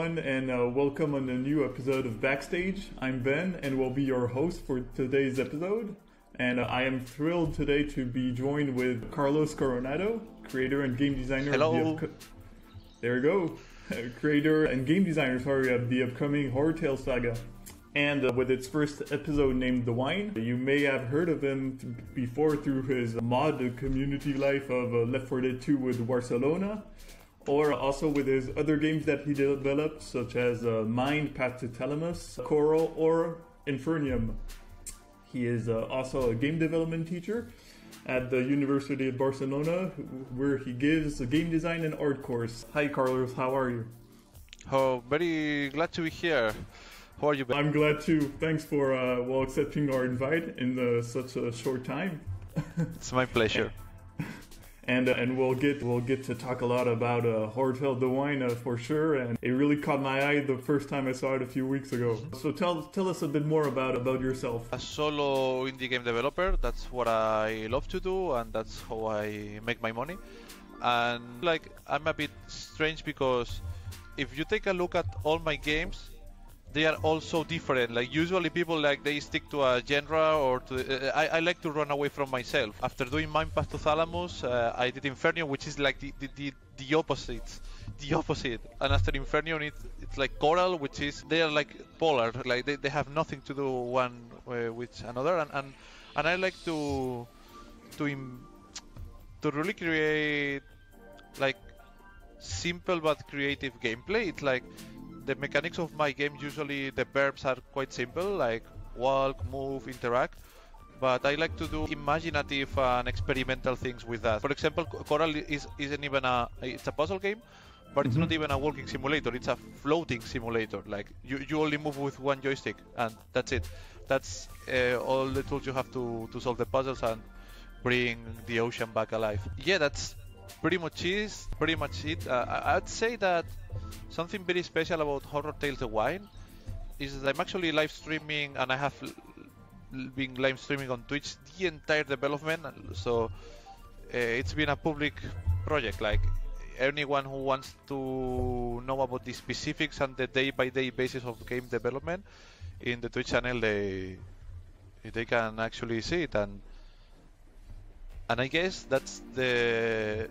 everyone, and uh, welcome on a new episode of Backstage. I'm Ben, and will be your host for today's episode. And uh, I am thrilled today to be joined with Carlos Coronado, creator and game designer. Hello. Of the there we go, creator and game designer, sorry, of the upcoming Horror Tale saga. And uh, with its first episode named The Wine, you may have heard of him before through his mod community life of uh, Left 4 Dead 2 with Warcelona, or also with his other games that he developed, such as uh, Mind, Path to Thalamus, Coral, or Infernium. He is uh, also a game development teacher at the University of Barcelona, where he gives a game design and art course. Hi, Carlos. How are you? Oh, very glad to be here. How are you? Ben? I'm glad too. Thanks for uh, well accepting our invite in uh, such a short time. It's my pleasure. And uh, and we'll get we'll get to talk a lot about uh, de Wine uh, for sure. And it really caught my eye the first time I saw it a few weeks ago. So tell tell us a bit more about about yourself. A solo indie game developer, that's what I love to do, and that's how I make my money. And like, I'm a bit strange because if you take a look at all my games, they are all so different. Like usually people like they stick to a genre or to. Uh, I, I like to run away from myself. After doing Mind Path to Thalamus, uh, I did Infernium, which is like the the, the, the opposite, the opposite. And after Infernium, it's it's like Coral, which is they are like polar. Like they, they have nothing to do one uh, with another. And, and and I like to to Im- to really create like simple but creative gameplay. It's like the mechanics of my game usually the verbs are quite simple like walk move interact but i like to do imaginative and experimental things with that. For example coral is isn't even a it's a puzzle game but it's Mhm. not even a walking simulator it's a floating simulator. Like you, you only move with one joystick and that's it. That's uh, all the tools you have to to solve the puzzles and bring the ocean back alive. Yeah that's pretty much is pretty much it uh, i'd say that something very special about Horror Tales the Wine is that I'm actually live streaming and I have been live streaming on Twitch the entire development. So uh, it's been a public project. Like anyone who wants to know about the specifics and the day-by-day basis of game development in the Twitch channel, they they can actually see it and and I guess that's the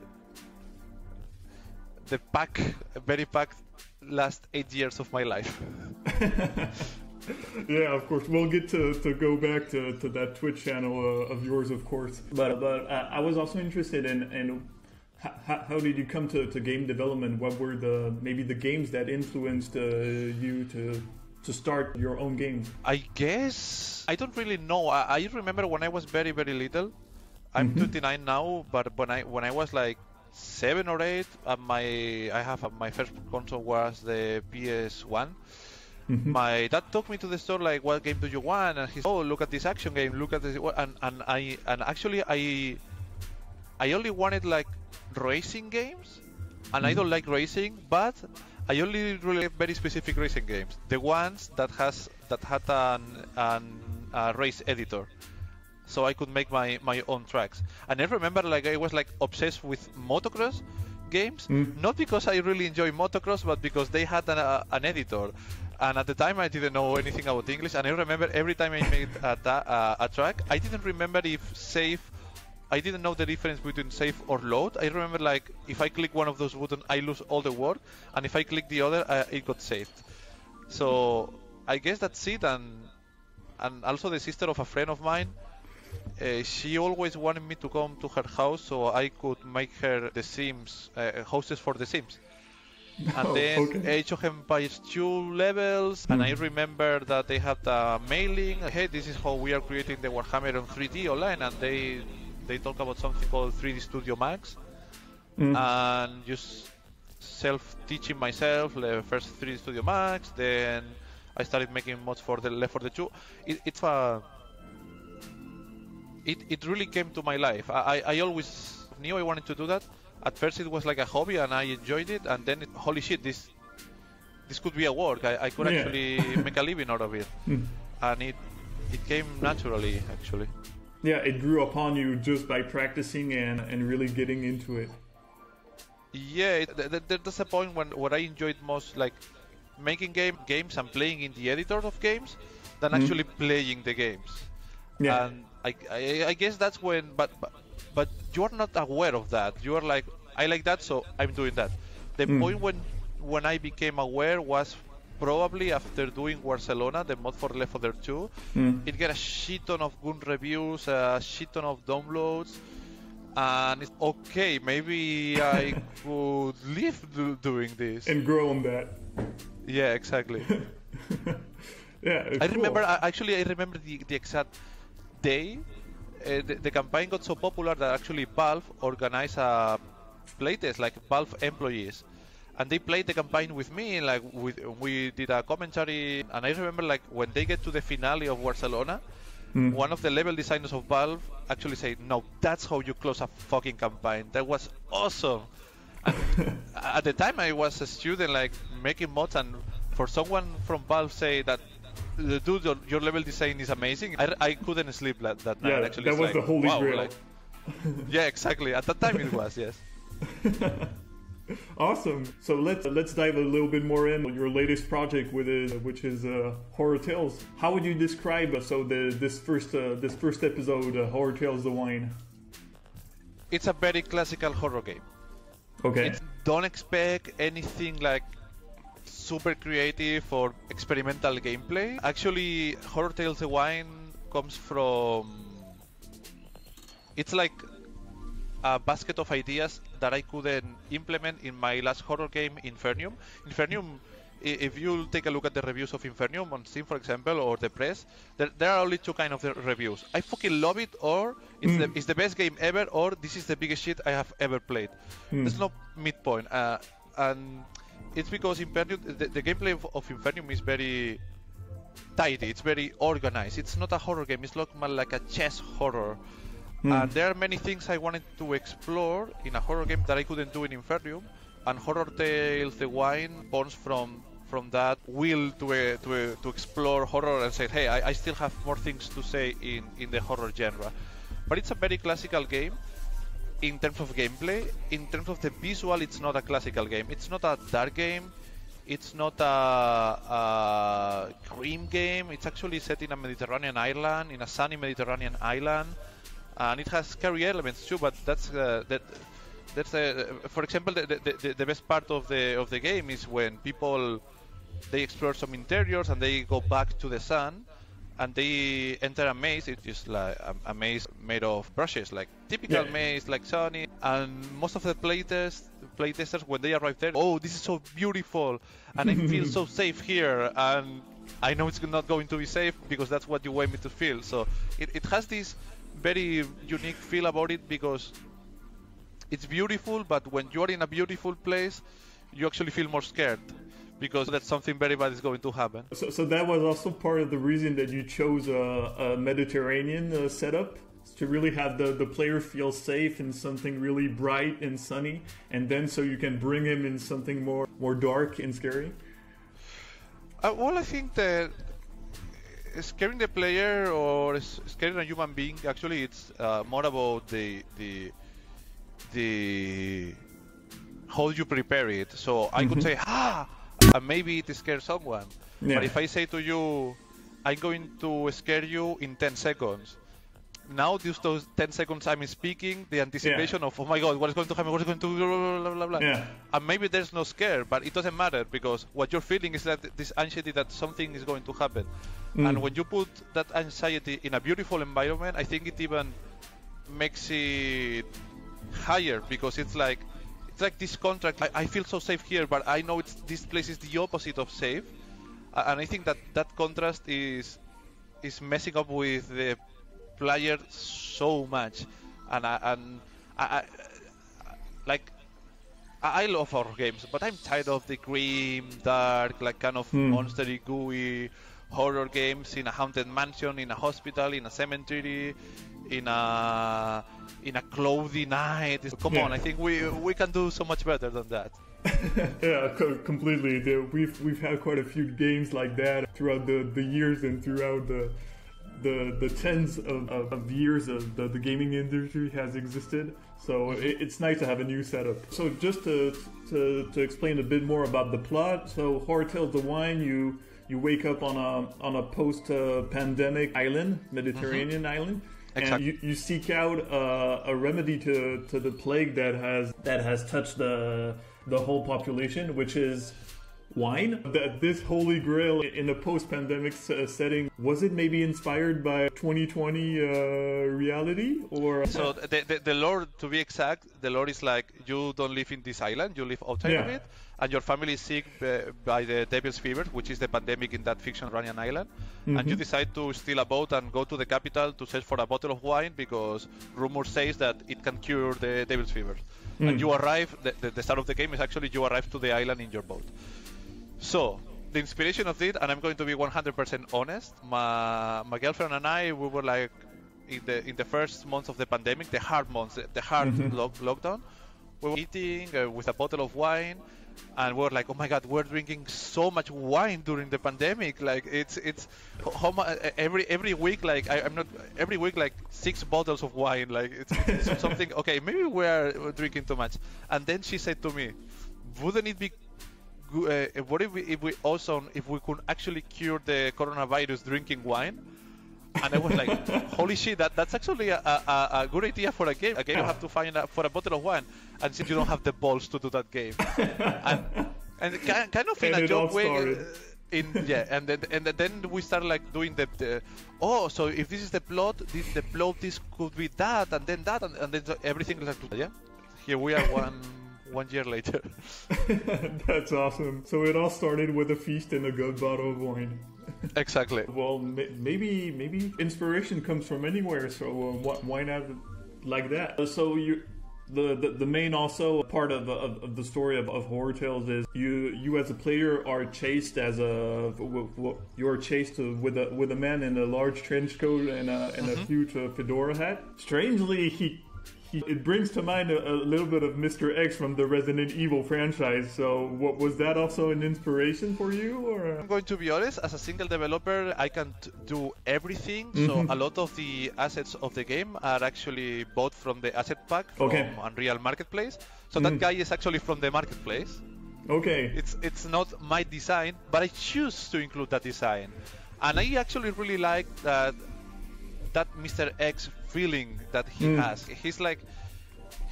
the pack, very packed last eight years of my life. yeah, of course. We'll get to, to go back to, to that Twitch channel uh, of yours, of course. But but uh, I was also interested in in how, how did you come to, to game development? What were the maybe the games that influenced uh, you to to start your own games? I guess I don't really know. I, I remember when I was very very little. I'm Mhm. 29 now, but when I when I was like seven or eight, And my I have uh, my first console was the PS1. Mhm. My dad took me to the store like, "What game do you want?" And he said, "Oh, look at this action game. Look at this." And and I and actually I I only wanted like racing games, and I Mhm. don't like racing, but I only really like very specific racing games. The ones that has that had an an a race editor, so I could make my my own tracks. And I remember like I was like obsessed with motocross games, Mm. not because I really enjoy motocross, but because they had an, uh, an editor. And at the time, I didn't know anything about English. And I remember every time I made a, ta- uh, a track, I didn't remember if save. I didn't know the difference between save or load. I remember like if I click one of those buttons, I lose all the work, and if I click the other, uh, it got saved. So I guess that's it. And and also the sister of a friend of mine, uh, she always wanted me to come to her house so I could make her the Sims uh, houses for the Sims. And Oh, then okay. Age of Empires 2 levels, and I Mhm. remember that they had a mailing. Hey, this is how we are creating the Warhammer on 3D online, and they they talk about something called 3D Studio Max, Mm. and just self-teaching myself. The first 3D Studio Max, then I started making mods for the Left 4 Dead 2. It, it's a it, it really came to my life. I, I I always knew I wanted to do that. At first, it was like a hobby, and I enjoyed it. And then, it, holy shit, this this could be a work. I, I could Yeah. actually make a living out of it, Mm. and it it came naturally, actually. Yeah, it grew upon you just by practicing and, and really getting into it. Yeah, it, th- th- there's a point when what I enjoyed most, like making game games and playing in the editor of games than Mhm. actually playing the games. Yeah. And I, I, I guess that's when, but, but but you are not aware of that. You are like, I like that, so I'm doing that. The Mm. point when when I became aware was probably after doing Warcelona, the mod for Left 4 Dead 2. Mm. It got a shit ton of good reviews, a shit ton of downloads, and it's okay. Maybe I could live do, doing this. And grow on that. yeah, exactly. yeah. I cool. remember I- actually I remember the, the exact day uh, the, the campaign got so popular that actually Valve organized a playtest like Valve employees. And they played the campaign with me like with, we did a commentary and I remember like when they get to the finale of Warcelona Mm. one of the level designers of Valve actually said no that's how you close a fucking campaign. That was awesome. And at the time I was a student like making mods and for someone from Valve say that "Uh, dude your, your level design is amazing I, I couldn't sleep that, that night Yeah, actually that It's was like, the holy wow, grail. like- yeah exactly at that time it was yes awesome. So let's let's dive a little bit more in your latest project with it, which is uh, Horror Tales. How would you describe uh, so the this first uh, this first episode, uh, Horror Tales: The Wine? it's a very classical horror game Okay. It's, don't expect anything like super creative or experimental gameplay. Actually, Horror Tales: The Wine comes from. It's like a basket of ideas that I couldn't implement in my last horror game, Infernium. Infernium, if you take a look at the reviews of Infernium on Steam, for example, or the press, there, there are only two kind of the reviews. I fucking love it, or it's, the, it's the best game ever, or this is the biggest shit I have ever played. There's no midpoint, uh, and it's because Infernium, the, the gameplay of, of Infernium is very tidy. It's very organized. It's not a horror game. It's like more like a chess horror. And there are many things I wanted to explore in a horror game that I couldn't do in Infernium. And Horror Tales: The Wine borns from from that will to uh, to uh, to explore horror and say, hey, I, I still have more things to say in in the horror genre. But it's a very classical game in terms of gameplay. In terms of the visual, it's not a classical game. It's not a dark game. It's not a, a grim game. It's actually set in a Mediterranean island, in a sunny Mediterranean island, and it has scary elements too. But that's uh, that. That's uh, for example, the, the, the, the best part of the of the game is when people they explore some interiors and they go back to the sun and they enter a maze. It is just like a, a maze made of brushes, like typical Yeah. maze, like Sony. And most of the playtest playtesters, when they arrive there, oh, this is so beautiful, and I feel so safe here. And I know it's not going to be safe because that's what you want me to feel. So it, it has this very unique feel about it because it's beautiful, but when you're in a beautiful place, you actually feel more scared because that's something very bad is going to happen. So, so that was also part of the reason that you chose a, a Mediterranean uh, setup to really have the, the player feel safe in something really bright and sunny, and then so you can bring him in something more more dark and scary. Uh, well, I think that scaring the player or scaring a human being actually it's uh, more about the the the how you prepare it. So I could say ah, and maybe it scares someone. Yeah. But if I say to you, I'm going to scare you in 10 seconds. Now, these those 10 seconds I'm speaking, the anticipation of, oh my god, what is going to happen, what is going to, blah, blah, blah, blah. Yeah. And maybe there's no scare, but it doesn't matter because what you're feeling is that this anxiety that something is going to happen. Mm. And when you put that anxiety in a beautiful environment, I think it even makes it higher because it's like it's like this contract. I, I feel so safe here, but I know it's this place is the opposite of safe, and I think that that contrast is is messing up with the player so much, and I, and I, I like I love horror games, but I'm tired of the grim, dark, like kind of hmm. monstery, gooey horror games in a haunted mansion, in a hospital, in a cemetery, in a in a cloudy night. Come Yeah. on, I think we we can do so much better than that. yeah, co- completely. We've we've had quite a few games like that throughout the, the years and throughout the the the tens of, of, of years of the, the gaming industry has existed. So it, it's nice to have a new setup. So just to, to to explain a bit more about the plot. So Horror Tales the Wine, you you wake up on a on a post uh, pandemic island, Mediterranean island. And you, you seek out uh, a remedy to, to the plague that has that has touched the the whole population, which is wine. That this holy grail in a post-pandemic setting was it maybe inspired by 2020 uh, reality or So the, the the lore, to be exact, the lore is like you don't live in this island, you live outside of it, and your family is sick uh, by the devil's fever, which is the pandemic in that fiction Ranian island, and you decide to steal a boat and go to the capital to search for a bottle of wine because rumor says that it can cure the devil's fever. And you arrive. The, the, the start of the game is actually you arrive to the island in your boat. So the inspiration of it, and I'm going to be 100% honest. My my girlfriend and I, we were like in the in the first months of the pandemic, the hard months, the hard lock, lockdown. We were eating uh, with a bottle of wine, and we were like, oh my god, we're drinking so much wine during the pandemic. Like it's it's how mu- every every week like I, I'm not every week like six bottles of wine. Like it's, it's something. Okay, maybe we're drinking too much. And then she said to me, wouldn't it be uh, what if we, if we also if we could actually cure the coronavirus drinking wine? And I was like, holy shit, that, that's actually a, a, a good idea for a game. A game you have to find a, for a bottle of wine, and since you don't have the balls to do that game, and, and ki- kind of in And a joke way. uh, In yeah, and then and then we start like doing the, the oh, so if this is the plot, this the plot, this could be that, and then that, and, and then everything is like yeah. Here we are one one year later. That's awesome. So it all started with a feast and a good bottle of wine. exactly. Well, maybe maybe inspiration comes from anywhere. So uh, why not like that? Uh, So you. The, the, the main also part of, of, of the story of, of horror tales is you you as a player are chased as a w- w- you're chased with a with a man in a large trench coat and a, and a huge uh, fedora hat. Strangely, he it brings to mind a, a little bit of Mr. X from the Resident Evil franchise. So what was that also an inspiration for you or? I'm going to be honest, as a single developer, I can't do everything. So mm-hmm. a lot of the assets of the game are actually bought from the asset pack from Okay. Unreal Marketplace. So that mm. guy is actually from the marketplace. Okay. It's it's not my design, but I choose to include that design, and I actually really like that that Mr. X feeling that he has. He's like,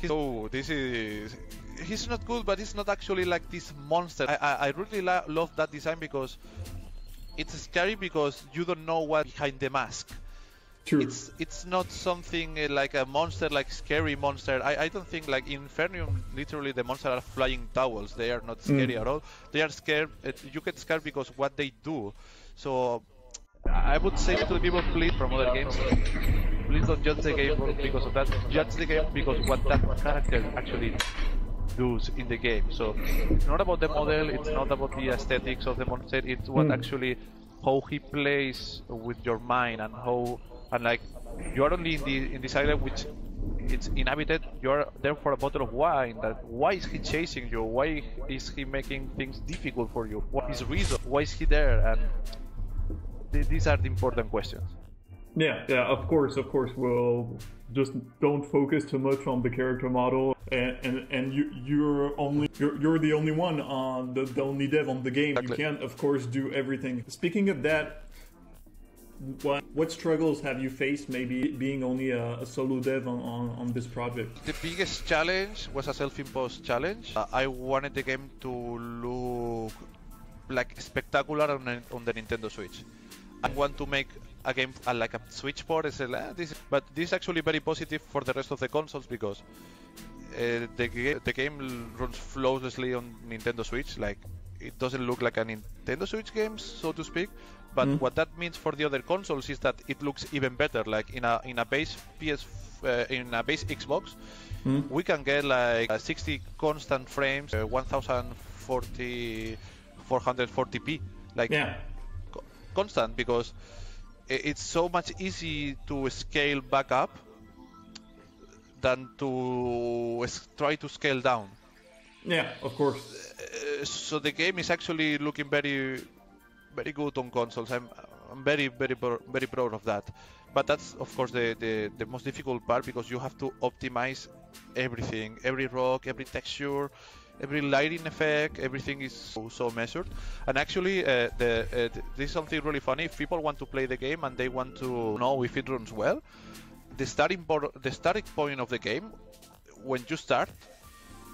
he's, oh, this is. He's not good, but he's not actually like this monster. I, I, I really la- love that design because it's scary because you don't know what behind the mask. True. It's it's not something uh, like a monster, like scary monster. I, I don't think like in Infernium, literally the monsters are flying towels. They are not scary at all. They are scared. Uh, you get scared because what they do. So I would say to the people, please from other games, please don't judge the game because of that. Judge the game because what that character actually does in the game. So it's not about the model, it's not about the aesthetics of the monster, it's what hmm. actually how he plays with your mind and how and like you are only in the in this island which it's inhabited, you're there for a bottle of wine. That why is he chasing you? Why is he making things difficult for you? What is reason? Why is he there? And th- these are the important questions. Yeah, yeah, of course, of course. We'll just don't focus too much on the character model, and and, and you you're only you're, you're the only one on the, the only dev on the game. You can't, of course, do everything. Speaking of that, what what struggles have you faced? Maybe being only a, a solo dev on, on, on this project. The biggest challenge was a self-imposed challenge. Uh, I wanted the game to look like spectacular on, on the Nintendo Switch. I want to make a game uh, like a Switch port. It's like, ah, this, but this is actually very positive for the rest of the consoles because uh, the, the game runs flawlessly on Nintendo Switch. Like it doesn't look like a Nintendo Switch game, so to speak. But what that means for the other consoles is that it looks even better. Like in a in a base PS uh, in a base Xbox, we can get like uh, 60 constant frames, uh, 1040 440p. Like Yeah, constant because it's so much easy to scale back up than to try to scale down. yeah, of course. Uh, so the game is actually looking very very good on consoles. I'm I'm very very very proud of that. But that's of course the, the the most difficult part because you have to optimize everything, every rock, every texture, every lighting effect, everything is so, so measured. And actually, uh, the, uh, this is something really funny. If people want to play the game and they want to know if it runs well, the starting the starting point of the game, when you start,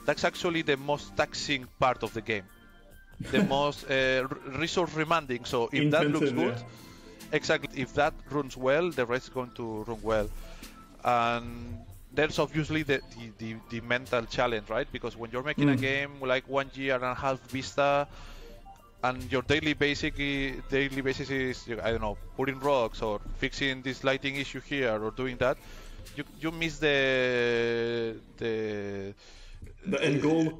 that's actually the most taxing part of the game, the most uh, resource demanding. So if that looks good, yeah. exactly, if that runs well, the rest is going to run well. And there's obviously the, the, the, the, mental challenge, right? Because when you're making mm. a game like one year and a half vista, and your daily basic daily basis is I don't know putting rocks or fixing this lighting issue here or doing that, you you miss the the the end goal.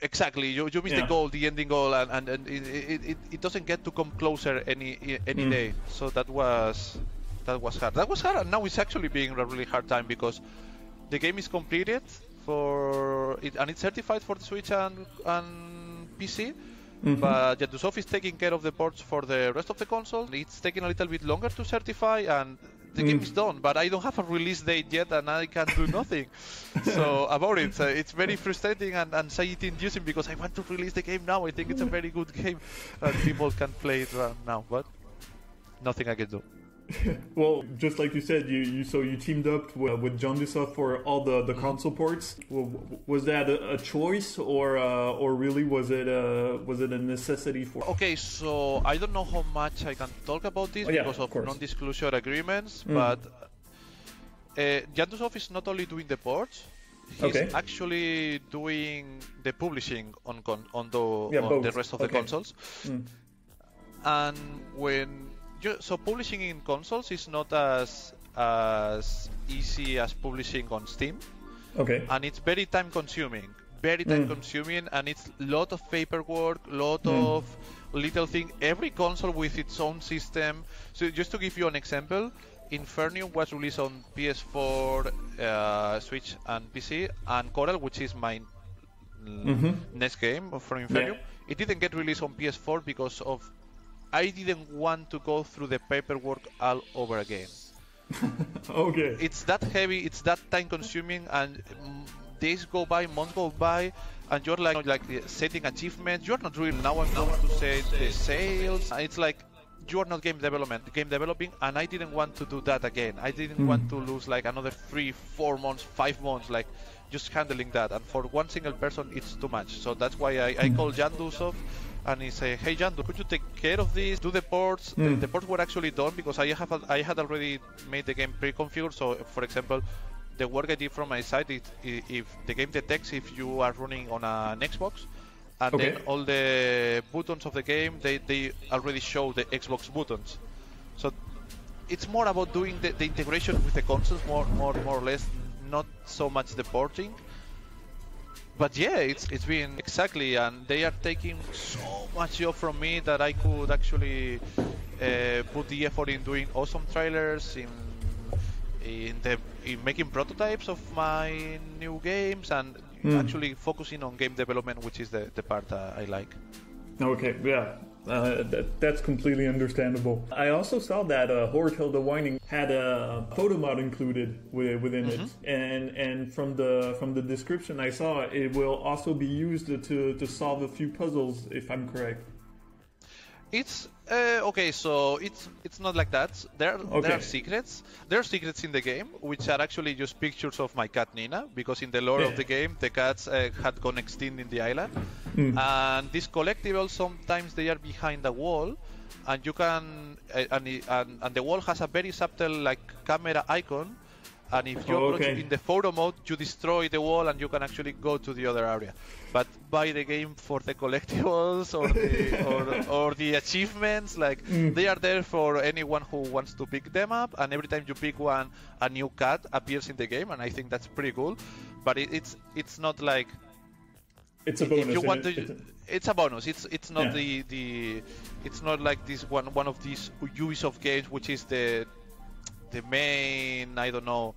Exactly, you, you miss yeah. the goal, the ending goal, and, and, and it, it, it doesn't get to come closer any any mm. day. So that was that was hard. That was hard, and now it's actually being a really hard time because the game is completed for it, and it's certified for the Switch and, and PC. Mm-hmm. But JanduSoft is taking care of the ports for the rest of the console. It's taking a little bit longer to certify, and the mm. game is done. But I don't have a release date yet, and I can do nothing. so about it, uh, it's very frustrating and anxiety-inducing because I want to release the game now. I think it's a very good game, and people can play it now. But nothing I can do. well, just like you said, you, you so you teamed up with, with JanduSoft for all the, the console ports. Was that a, a choice, or uh, or really was it a was it a necessity for? Okay, so I don't know how much I can talk about this oh, yeah, because of, of non-disclosure agreements, mm. but uh, JanduSoft is not only doing the ports. He's okay. actually doing the publishing on con- on the yeah, on the rest of okay. the consoles. Mm. And when so publishing in consoles is not as as easy as publishing on Steam. Okay. And it's very time consuming, very time mm. consuming, and it's a lot of paperwork, lot mm. of little thing. Every console with its own system. So just to give you an example, Infernium was released on PS4, uh, Switch, and PC, and Coral, which is my mm-hmm. next game for Infernium, yeah. it didn't get released on PS4 because of I didn't want to go through the paperwork all over again. okay. It's that heavy, it's that time consuming, and mm, days go by, months go by, and you're like like uh, setting achievements. You're not really now. I'm going to say the sales. It's like you are not game development, game developing, and I didn't want to do that again. I didn't mm. want to lose like another three, four months, five months, like just handling that. And for one single person, it's too much. So that's why I, I hmm. call JanduSoft and he said, "Hey Jan, could you take care of this? Do the ports? Mm. The, the, ports were actually done because I have I had already made the game pre-configured. So, for example, the work I did from my side if the game detects if you are running on an Xbox, and okay. then all the buttons of the game they, they already show the Xbox buttons. So it's more about doing the, the integration with the consoles, more more more or less, not so much the porting but yeah, it's it's been exactly, and they are taking so much job from me that I could actually uh, put the effort in doing awesome trailers, in in the in making prototypes of my new games, and mm. actually focusing on game development, which is the the part uh, I like. Okay, yeah, uh, that, that's completely understandable. I also saw that uh, Horror Tales: The Winding had a photo mode included within mm-hmm. it, and and from the from the description I saw, it will also be used to to solve a few puzzles, if I'm correct. It's uh, okay, so it's it's not like that. There okay. there are secrets. There are secrets in the game which are actually just pictures of my cat Nina, because in the lore yeah. of the game the cats uh, had gone extinct in the island, mm. and these collectibles sometimes they are behind a wall, and you can uh, and, and and the wall has a very subtle like camera icon and if you approach okay. in the photo mode, you destroy the wall and you can actually go to the other area. But buy the game for the collectibles or the or, or, the achievements, like mm. they are there for anyone who wants to pick them up. And every time you pick one, a new cat appears in the game, and I think that's pretty cool. But it, it's it's not like it's a bonus. If you want it, to, it's, a... it's a bonus. It's it's not yeah. the the it's not like this one one of these Ubisoft games, which is the the main I don't know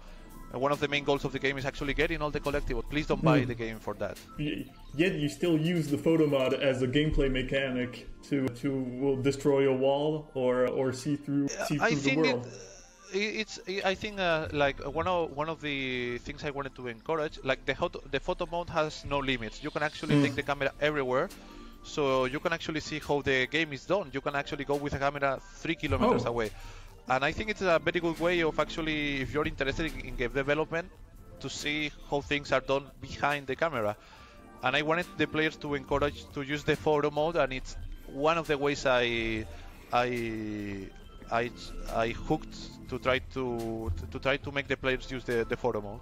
one of the main goals of the game is actually getting all the collectibles. Please don't buy Mm. the game for that. Yet you still use the photo mode as a gameplay mechanic to to will destroy a wall or or see through see I through the think it, world. it's I think uh, like one of one of the things I wanted to encourage like the photo, the photo mode has no limits. You can actually Mm. take the camera everywhere. So you can actually see how the game is done. You can actually go with a camera three kilometers Oh. away, and I think it's a very good way of actually, if you're interested in, game development, to see how things are done behind the camera. And I wanted the players to encourage to use the photo mode, and it's one of the ways I I I I hooked to try to to try to make the players use the, the photo mode.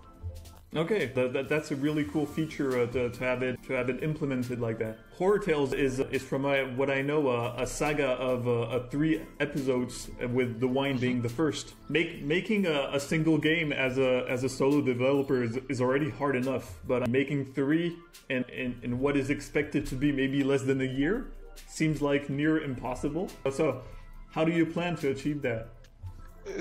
Okay, that, that, that's a really cool feature uh, to, to have it to have it implemented like that. Horror Tales is is from my, what I know uh, a saga of uh, uh, three episodes with the wine being the first. Make making a, a single game as a as a solo developer is, is already hard enough, but making three in, in in what is expected to be maybe less than a year seems like near impossible. So, how do you plan to achieve that?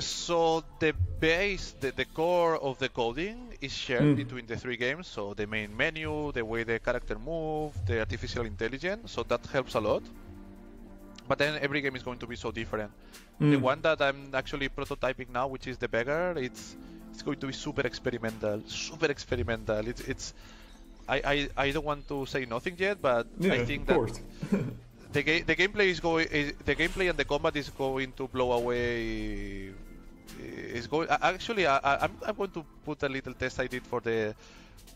So the base, the, the core of the coding is shared Mm. between the three games. So the main menu, the way the character move, the artificial intelligence. So that helps a lot. But then every game is going to be so different. The Mm. one that I'm actually prototyping now, which is the beggar, it's it's going to be super experimental, super experimental. It's it's I, I, I don't want to say nothing yet, but Yeah, I think that. the game the gameplay is going is, the gameplay and the combat is going to blow away eh, is going actually I, I- I'm, I'm going to put a little test I did for the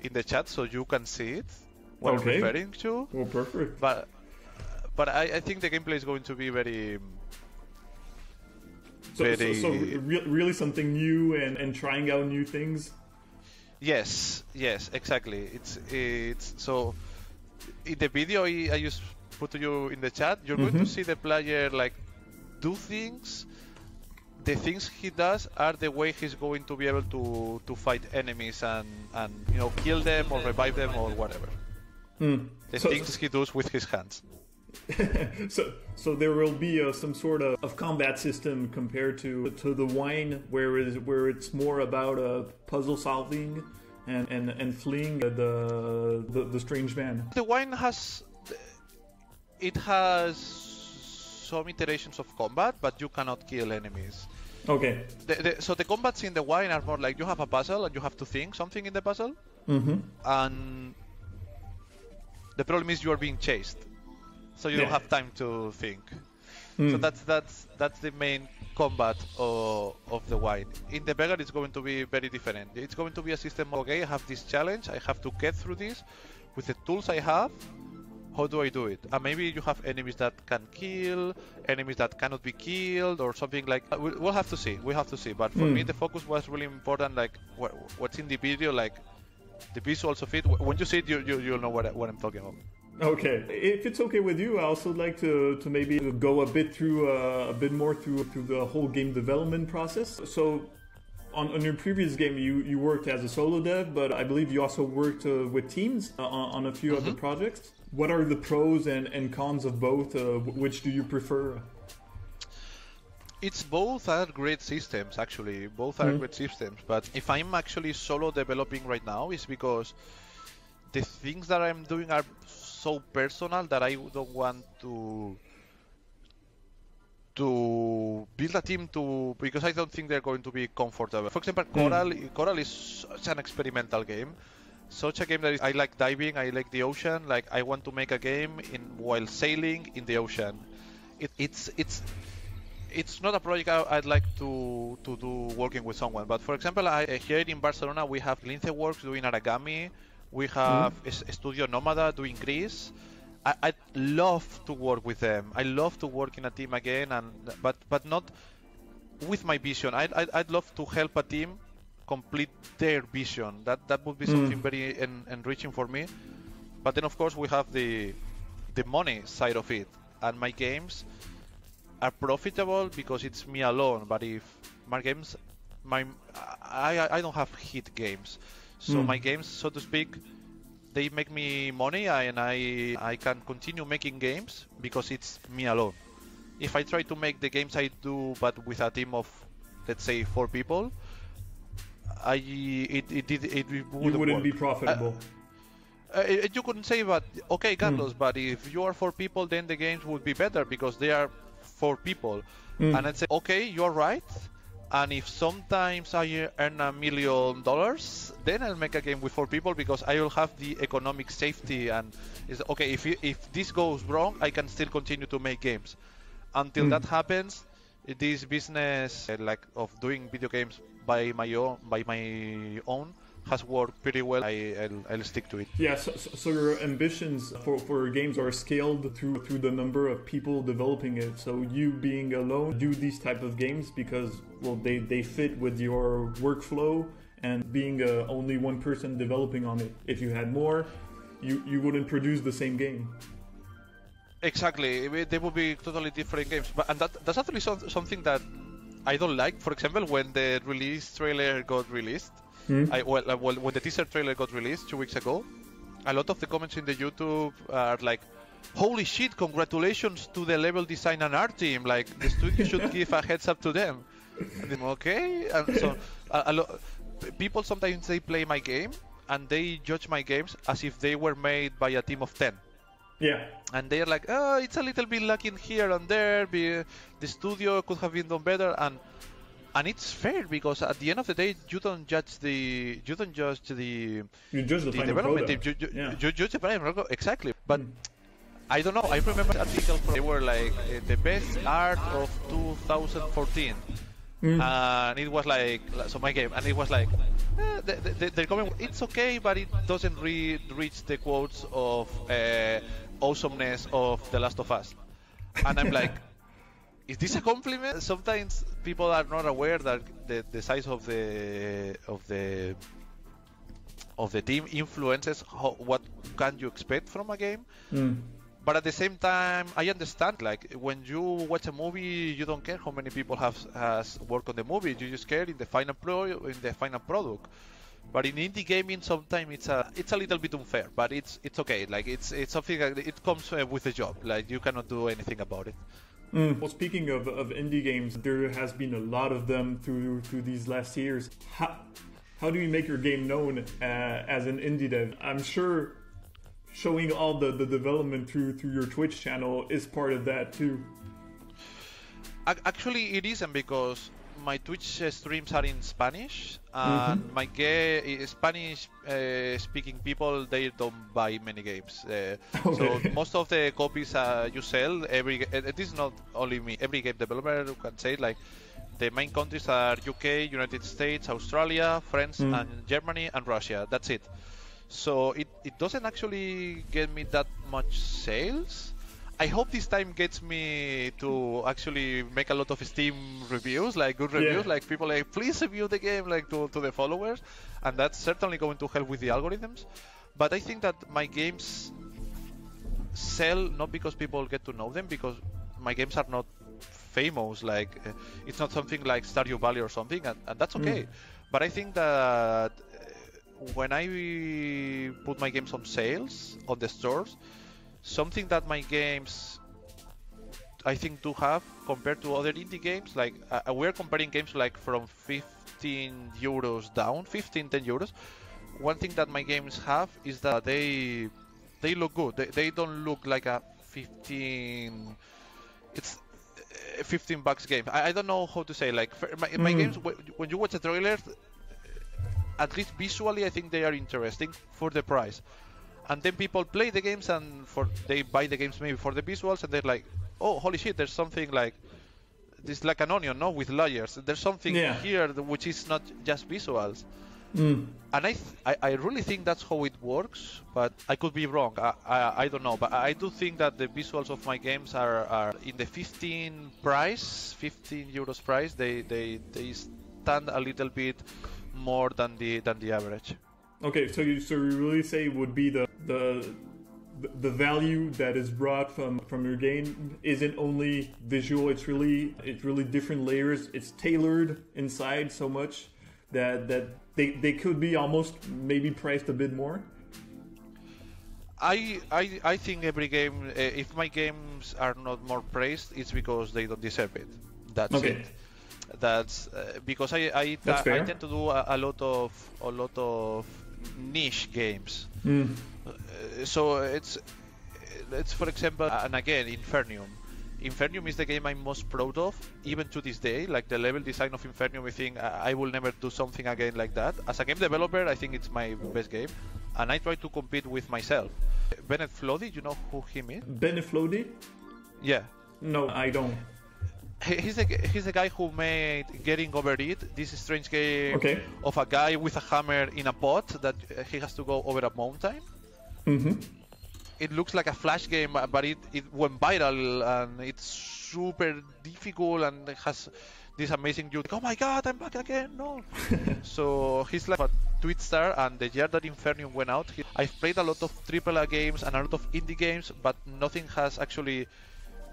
in the chat so you can see it what Okay. I'm referring to well, perfect. but but I, I think the gameplay is going to be very So, so, very- so re- really something new and, and trying out new things. Yes, yes, exactly. It's it's so in the video I, I just put to you in the chat. You're going to Mhm. see the player like do things. The things he does are the way he's going to be able to to fight enemies and and you know kill them or revive them or whatever. Hmm. The So- things he does with his hands. so, so there will be uh, some sort of, of combat system compared to to the wine, where is where it's more about uh, puzzle solving and and, and fleeing the, the the strange man. The wine has it has some iterations of combat, but you cannot kill enemies. Okay. The, the, so the combats in the wine are more like you have a puzzle and you have to think something in the puzzle, Mm-hmm. and the problem is you are being chased, so you don't have time to think. Hmm. So that's that's that's the main combat of, of the wine. In the beggar, it's going to be very different. It's going to be a system. Okay, I have this challenge. I have to get through this with the tools I have. How do I do it? And maybe you have enemies that can kill, enemies that cannot be killed, or something like. uh, we- We'll have to see. We have to see. But for Hmm. me, the focus was really important. Like what, what's in the video, like the visuals of it. When you see it, you, you you'll know what what I'm talking about. Okay, if it's okay with you, I also like to, to maybe go a bit through uh, a bit more through through the whole game development process. So, on, on your previous game, you, you worked as a solo dev, but I believe you also worked uh, with teams uh, on, on a few other projects. What are the pros and, and cons of both? Uh, which do you prefer? It's both are great systems actually. Both are Mhm. great systems. But if I'm actually solo developing right now, is because the things that I'm doing are so personal that I don't want to to build a team to because I don't think they're going to be comfortable. For example, Coral Coral is such an experimental game. Such a game that is, I like diving, I like the ocean, like I want to make a game in while sailing in the ocean. It, it's it's it's not a project I, I'd like to to do working with someone. But for example, I, eh, here in Barcelona we have Lince Works doing Aragami, We mm-hmm. have S- Studio Nomada doing Gris. I, I'd love to work with them. I love to work in a team again, and but but not with my vision. I'd, I'd, I'd love to help a team complete their vision. That that would be something very en- enriching for me. But then of course we have the the money side of it, and my games are profitable because it's me alone. But if my games, my I I I don't have hit games, so Mm. my games, so to speak, they make me money and I I can continue making games because it's me alone. If I try to make the games I do but with a team of let's say four people, I it it it, it wouldn't, wouldn't work. be profitable. Uh, uh, you couldn't say, but okay, Hmm. Carlos. But if you are for people, then the games would be better because they are for people. Hmm. And I'd say, okay, you're right. And if sometimes I earn a million dollars, then I'll make a game with four people because I will have the economic safety and is okay. If you, if this goes wrong, I can still continue to make games. Until Hmm. that happens, this business uh, like of doing video games by my own by my own has worked pretty well. I, I'll, I'll stick to it. Yeah, so, so so your ambitions for, for games are scaled through through the number of people developing it. So you being alone do these type of games because well they, they fit with your workflow and being uh, only one person developing on it. If you had more, you you wouldn't produce the same game. Exactly, they would be totally different games. But and that that's actually something that I don't like. For example, when the release trailer got released, I, well, uh, well, when the teaser trailer got released two weeks ago, a lot of the comments in the YouTube are like, "Holy shit! Congratulations to the level design and art team! Like the studio should give a heads up to them." And I'm, okay, and so a, a lo- people sometimes they play my game and they judge my games as if they were made by a team of ten Yeah. and they're like, oh, it's a little bit lacking here and there. Be, the studio could have been done better, and and it's fair because at the end of the day, you don't judge the you don't judge the, You judge the, the development team. You, you, yeah. you judge the final product exactly, but. I don't know. I remember an article from they were like uh, the best art of 2014, and it was like so my game, and it was like eh, the, the, the comment. It's okay, but it doesn't re- reach the quotes of uh, awesomeness of The Last of Us, and I'm like. Is this a compliment? Sometimes people are not aware that the, the size of the of the of the team influences how, what can you expect from a game. Mm. But at the same time, I understand. Like when you watch a movie, you don't care how many people have has worked on the movie. You just care in the final pro in the final product. But in indie gaming, sometimes it's a it's a little bit unfair. But it's it's okay. Like it's it's something that it comes uh, with the job. Like you cannot do anything about it. Mm. Well, speaking of, of indie games, there has been a lot of them through through these last years. How, how do you make your game known uh, as an indie dev? I'm sure showing all the, the development through through your Twitch channel is part of that too. Actually, it isn't because my Twitch uh, streams are in Spanish, and my ga- Spanish uh, speaking people they don't buy many games. Uh, So most of the copies uh, you sell, every uh, this is not only me. Every game developer can say like the main countries are UK, United States, Australia, France, and Germany, and Russia. That's it. So it, it doesn't actually get me that much sales. I hope this time gets me to actually make a lot of Steam reviews, like good reviews, Yeah. like people like please review the game, like to, to the followers, and that's certainly going to help with the algorithms. But I think that my games sell not because people get to know them, because my games are not famous. Like uh, it's not something like Stardew Valley or something, and, and that's okay. But I think that uh, when I put my games on sales on the stores, something that my games I think do have compared to other indie games, like uh, we're comparing games like from 15 euros down, 15, 10 euros. One thing that my games have is that they they look good. They, they don't look like a 15. It's uh, 15 bucks game. I, I don't know how to say. Like my, my Mm. games, when you watch a trailer, at least visually, I think they are interesting for the price. And then people play the games and for they buy the games maybe for the visuals and they're like, oh holy shit, there's something like this like an onion, no, with layers. There's something Yeah. here which is not just visuals. Mm. And I, th- I, I really think that's how it works, but I could be wrong. I, I, I don't know, but I do think that the visuals of my games are, are in the 15 price, 15 euros price. They, they, they stand a little bit more than the than the average. Okay, so you so you really say would be the the the value that is brought from from your game isn't only visual it's really it's really different layers it's tailored inside so much that that they, they could be almost maybe priced a bit more I, I, I think every game, uh, if my games are not more praised, it's because they don't deserve it. That's Okay. it. That's uh, because I I, That's I tend to do a, a lot of a lot of niche games. Mm. So it's it's for example and again Infernium. Infernium is the game I'm most proud of, even to this day. Like the level design of Infernium, I think I will never do something again like that. As a game developer, I think it's my best game, and I try to compete with myself. Bennett Flody, you know who him is? Beneflody? Yeah, No, I don't. He- he's the he's the guy who made Getting Over It. This strange game Okay. of a guy with a hammer in a pot that he has to go over a mountain. Mm-hmm. It looks like a flash game, but it, it went viral and it's super difficult and it has this amazing you. Oh my god, I'm back again! No. so he's like a tweet star, and the year that Infernium went out, he, I've played a lot of AAA games and a lot of indie games, but nothing has actually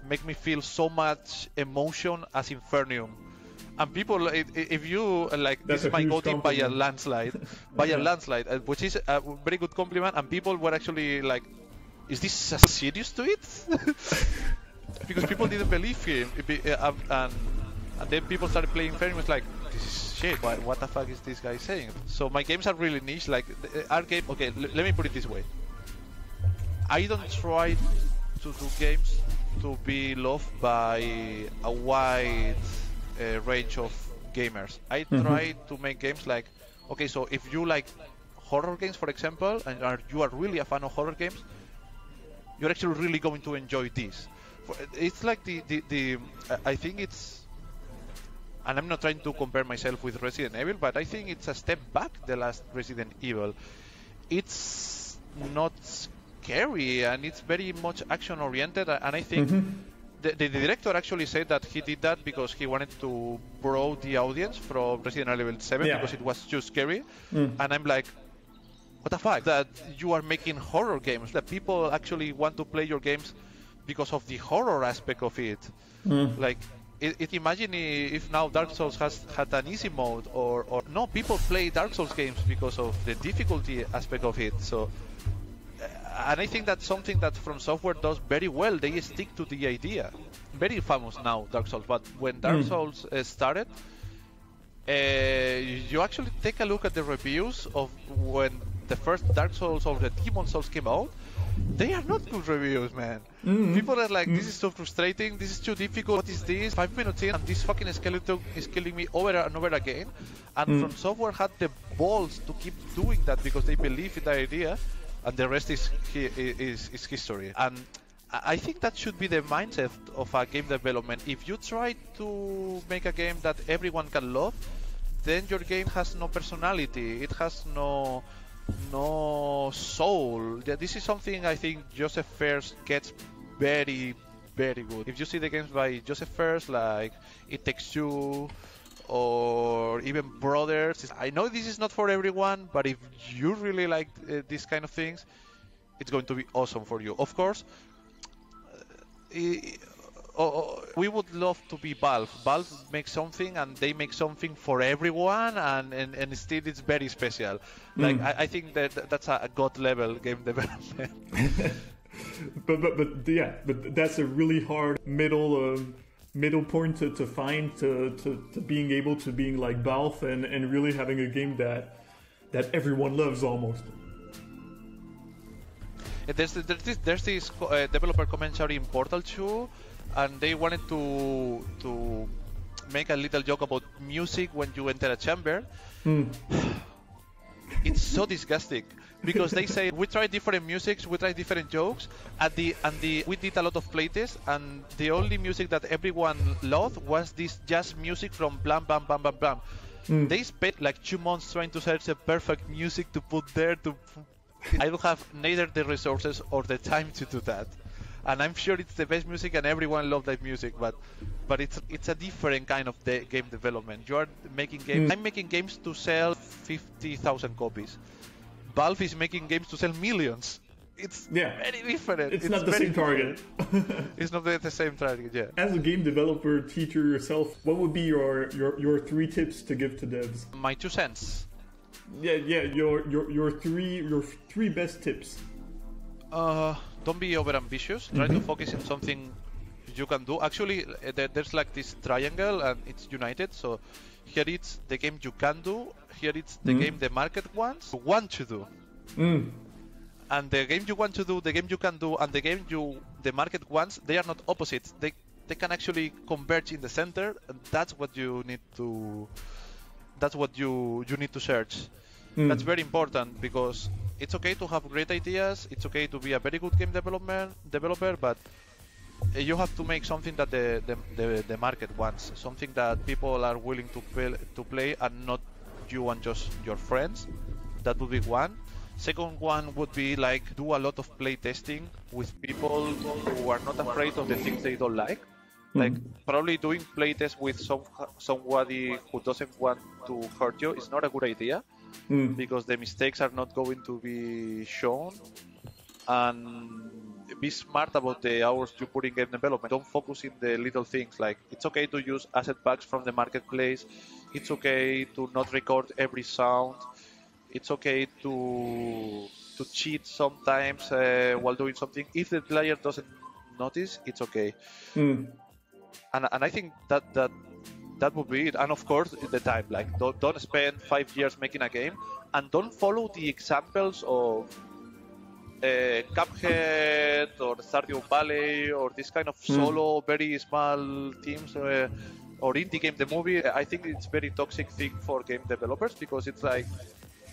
make me feel so much emotion as Infernium. And people, if you uh, like, That's this is my GOTY by a landslide, by a landslide, uh, which is a very good compliment. And people were actually like, "Is this a serious tweet?" because people didn't believe him, uh, um, and and then people started playing Infernium. It's like, this is shit. What, what the fuck is this guy saying? So my games are really niche. Like, the- our game. Okay, l- let me put it this way. I don't try to do games to be loved by a wide uh, range of gamers. I try to make games like, okay, so if you like horror games, for example, and are, you are really a fan of horror games, you're actually really going to enjoy this. For- It's like the, the, the I think it's, and I'm not trying to compare myself with Resident Evil, but I think it's a step back, the last Resident Evil. It's not scary and it's very much action oriented, and I think the, the director actually said that he did that because he wanted to grow the audience from Resident Evil 7 Yeah. because it was too scary. Mm. And I'm like, what the fuck? That you are making horror games, that people actually want to play your games because of the horror aspect of it. Mm. Like, it, it, imagine if now Dark Souls has had an easy mode, or, or no, people play Dark Souls games because of the difficulty aspect of it. So, and I think that's something that From Software does very well. They stick to the idea. Very famous now, Dark Souls. But when Dark Mm. Souls uh, started, uh, you actually take a look at the reviews of when the first Dark Souls or the Demon Souls came out. They are not good reviews, man. Mhm. People are like, "This is so frustrating. This is too difficult. What is this? Five minutes in, and this fucking skeleton is killing me over and over again." And Mm. From Software had the balls to keep doing that because they believe in the idea, and the rest is is, is history. And I think that should be the mindset of a game development. If you try to make a game that everyone can love, then your game has no personality. It has no no soul. This is something I think Joseph Fares gets very very good. If you see the games by Joseph Fares, like It Takes Two or even Brothers, I know this is not for everyone, but if you really like uh, these kind of things, it's going to be awesome for you. Of course, oh, oh, we would love to be Valve. Valve makes something and they make something for everyone, and, and, and still it's very special. Like Mm. I, I think that that's a god level game development. but but but yeah, but that's a really hard middle um, middle point to, to find to, to, to being able to being like Valve and, and really having a game that that everyone loves almost. there's there's this, there's this uh, developer commentary in Portal 2, and they wanted to to make a little joke about music when you enter a chamber. Hmm. it's so disgusting because they say we try different musics, we try different jokes, and the and the we did a lot of playtests, and the only music that everyone loved was this jazz music from blam blam blam blam blam. Mm. They spent like two months trying to search the perfect music to put there. To I don't have neither the resources or the time to do that. And I'm sure it's the best music, and everyone loves that music. But, but it's it's a different kind of de- game development. You are making games. Mm. I'm making games to sell fifty thousand copies. Valve is making games to sell millions. It's Yeah. very different. It's, not the very same target. It's not the, same target. Yeah. As a game developer, teacher yourself, what would be your, your, your three tips to give to devs? My two cents. Yeah, yeah, your your your three your three best tips. Uh, don't be over ambitious. Try to focus on something you can do. Actually, uh, there's like this triangle and it's united. So here it's the game you can do. Here it's the Mhm. game the market wants want to do. Mm. And the game you want to do, the game you can do, and the game you the market wants, they are not opposites. They they can actually converge in the center, and that's what you need to. That's what you you need to search. Mm. That's very important because it's okay to have great ideas. It's okay to be a very good game development developer, but you have to make something that the, the, the, the market wants, something that people are willing to play, to play, and not you and just your friends. That would be one. Second one would be like do a lot of play testing with people who are not afraid of the things they don't like. Like probably doing play test with some somebody who doesn't want to hurt you is not a good idea Mm. because the mistakes are not going to be shown and be smart about the hours you put in game development don't focus in the little things like it's okay to use asset packs from the marketplace it's okay to not record every sound it's okay to to cheat sometimes uh, while doing something if the player doesn't notice it's okay Mm. and, and I think that that that would be it. And of course, the time. Like, don't, don't spend five years making a game, and don't follow the examples of uh, Cuphead or Stardew Valley or this kind of Hmm. solo, very small teams. Uh, or indie game, the movie, I think it's very toxic thing for game developers because it's like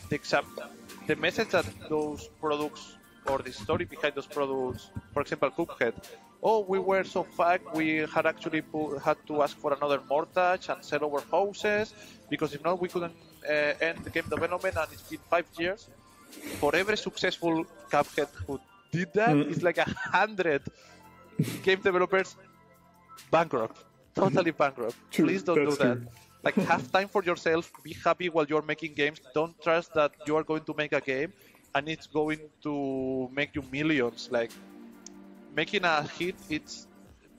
the example, the message that those products or the story behind those products, for example, Cuphead, oh, we were so fucked, we had actually pu- had to ask for another mortgage and sell our houses because if not, we couldn't uh, end the game development, and it's been five years. For every successful Cuphead who did that, Mm. it's like a hundred game developers bankrupt, totally bankrupt. True, Please don't do that. true. Like have time for yourself. Be happy while you're making games. Don't trust that you are going to make a game and it's going to make you millions. Like making a hit, it's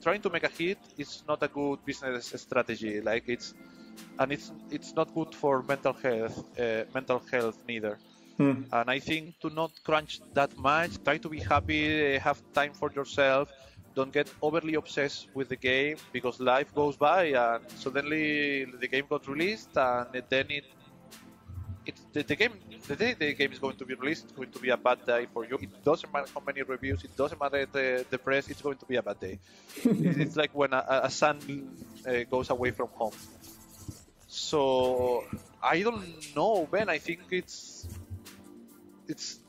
trying to make a hit is not a good business strategy. Like it's and it's it's not good for mental health. Uh, mental health neither. Mm. And I think to not crunch that much, try to be happy, have time for yourself. Don't get overly obsessed with the game because life goes by and suddenly the game got released and then it it the, the game the day the game is going to be released it's going to be a bad day for you. It doesn't matter how many reviews, it doesn't matter the, the press, it's going to be a bad day. It- it's like when a, a son uh, goes away from home. So I don't know, Ben. I think it's it's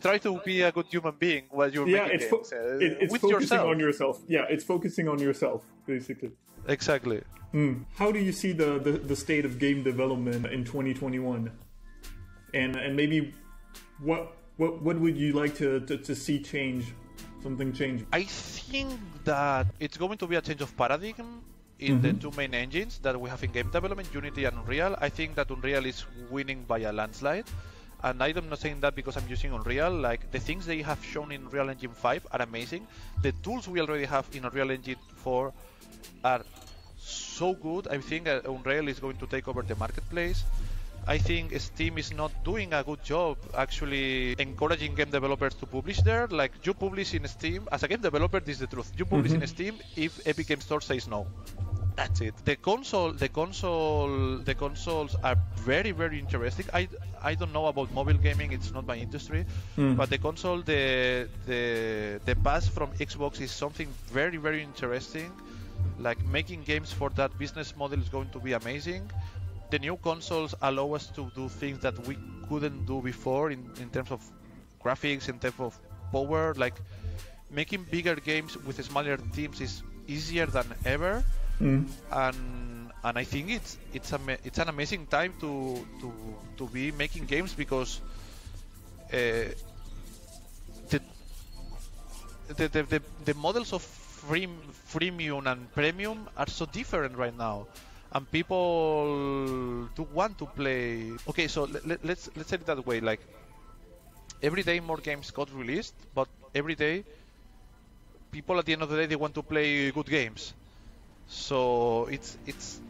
try to be a good human being while you're Yeah, making it's games uh, it, it's with focusing yourself. on yourself. Yeah, it's focusing on yourself basically. Exactly. Mm. How do you see the, the, the state of game development in 2021? And and maybe what what what would you like to, to, to see change? Something change? I think that it's going to be a change of paradigm in the two main engines that we have in game development, Unity and Unreal. I think that Unreal is winning by a landslide. And I'm not saying that because I'm using Unreal. Like the things they have shown in Unreal Engine 5 are amazing. The tools we already have in Unreal Engine 4 are so good. I think uh, Unreal is going to take over the marketplace. I think Steam is not doing a good job actually encouraging game developers to publish there. Like you publish in Steam, as a game developer, this is the truth. You publish in Steam if Epic Game Store says no. That's it. The console, the console, the consoles are very, very interesting. I, I don't know about mobile gaming; it's not my industry. Hmm. But the console, the the the pass from Xbox is something very, very interesting. Like making games for that business model is going to be amazing. The new consoles allow us to do things that we couldn't do before in, in terms of graphics, in terms of power. Like making bigger games with smaller teams is easier than ever and and I think it's it's a it's an amazing time to to to be making games because uh, the, the, the the models of free, freemium and premium are so different right now. And people do want to play. Okay so let, let's let's say it that way like every day more games got released but every day people at the end of the day they want to play good games so it's it's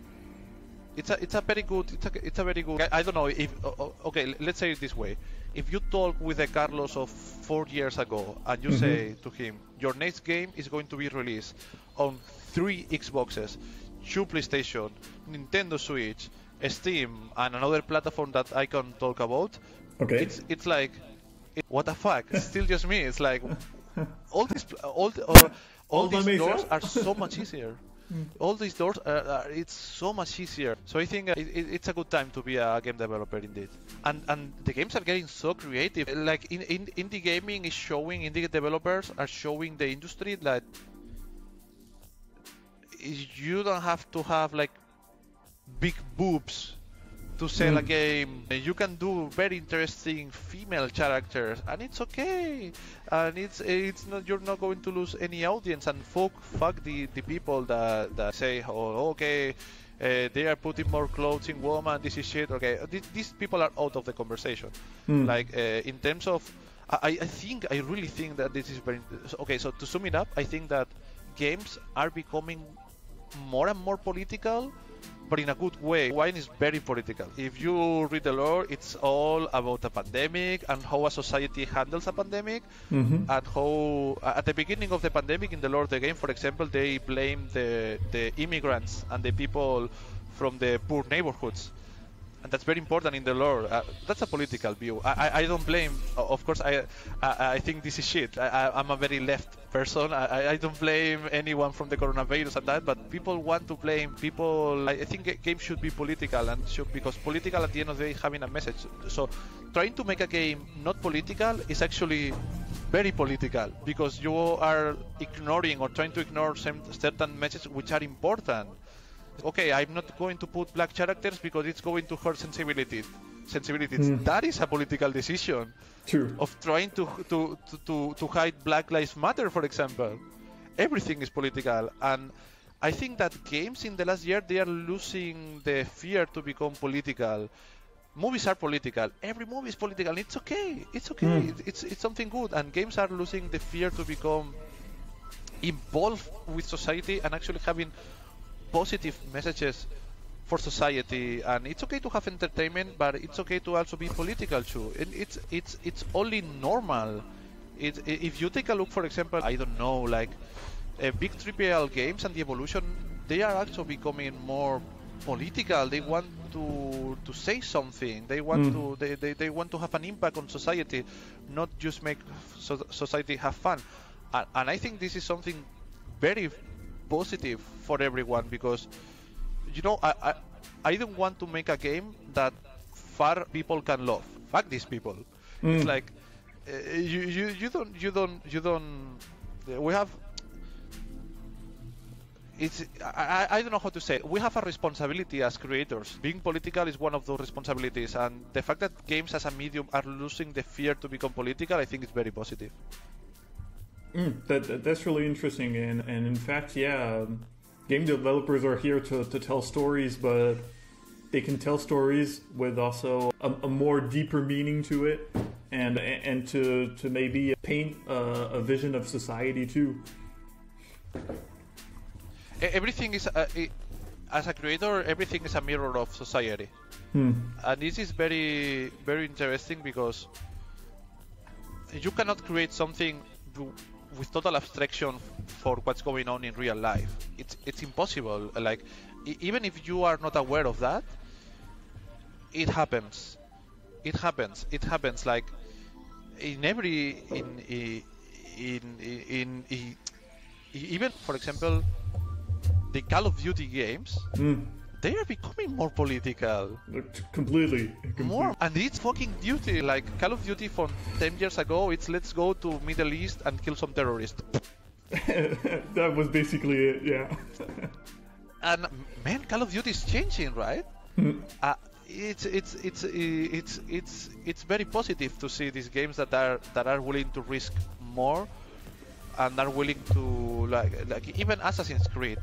it's a it's a very good it's a, it's a very good. I, I don't know if okay. Let's say it this way: if you talk with a Carlos of four years ago and you mm-hmm. say to him, your next game is going to be released on three Xboxes, two PlayStation, Nintendo Switch, Steam, and another platform that I can talk about. Okay. It's it's like, it, what the fuck? It's still just me. It's like all these all all, all these doors are so much easier. Mm. All these doors, are, are, it's so much easier. So I think uh, it, it's a good time to be a game developer indeed. And and the games are getting so creative. Like in, in indie gaming is showing, indie developers are showing the industry that you don't have to have like big boobs to sell mm. a game. You can do very interesting female characters, and it's okay. And it's it's not you're not going to lose any audience. And fuck fuck the, the people that, that say oh okay. Uh, they are putting more clothes in woman. This is shit. Okay, these, these people are out of the conversation. Mm. Like uh, in terms of, I, I think I really think that this is very okay. So to sum it up, I think that games are becoming more and more political but in a good way. Wine is very political. If you read the lore, it's all about a pandemic and how a society handles a pandemic, mm-hmm. and how at the beginning of the pandemic in the lore of the game, for example, they blame the the immigrants and the people from the poor neighborhoods and that's very important in the lore. Uh, that's a political view. I, I, I, don't blame. Of course, I I, I think this is shit. I, am a very left person. I, I don't blame anyone from the coronavirus and that. But people want to blame people. I think games should be political and should because political at the end of the day having a message. So trying to make a game not political is actually very political because you are ignoring or trying to ignore some certain messages which are important okay, I'm not going to put black characters because it's going to hurt sensibility. Sensibilities. Mm. That is a political decision. True. Of trying to, to, to, to hide Black Lives Matter, for example. Everything is political. And I think that games in the last year, they are losing the fear to become political. Movies are political. Every movie is political. It's okay. It's okay. Mm. It's, it's something good. And games are losing the fear to become involved with society and actually having positive messages for society and it's okay to have entertainment but it's okay to also be political too. And it's it's it's only normal. It, if you take a look for example i don't know like uh, big triple games and the evolution they are also becoming more political. They want to to say something. They want mm. to they, they, they want to have an impact on society not just make so society have fun. And, and i think this is something very positive for everyone because you know I, I I don't want to make a game that far people can love. Fuck these people. Mm. It's like uh, you, you you don't you don't you don't we have it's I, I don't know how to say it. we have a responsibility as creators being political is one of those responsibilities and the fact that games as a medium are losing the fear to become political i think is very positive Mm, that, that's really interesting, and, and in fact, yeah, um, game developers are here to, to tell stories, but they can tell stories with also a, a more deeper meaning to it, and and to to maybe paint a, a vision of society too. Everything is uh, it, as a creator, everything is a mirror of society, hmm. and this is very very interesting because you cannot create something with total abstraction for what's going on in real life. It's it's impossible. Like even if you are not aware of that, it happens. It happens. It happens. Like in every in in in, in, in even for example the Call of Duty games. Mm they are becoming more political. Completely, completely. More, and it's fucking duty. Like Call of Duty from ten years ago, it's let's go to Middle East and kill some terrorists. that was basically it, yeah. and man, Call of Duty is changing, right? Uh, it's it's it's it's it's it's very positive to see these games that are that are willing to risk more and are willing to like like even Assassin's Creed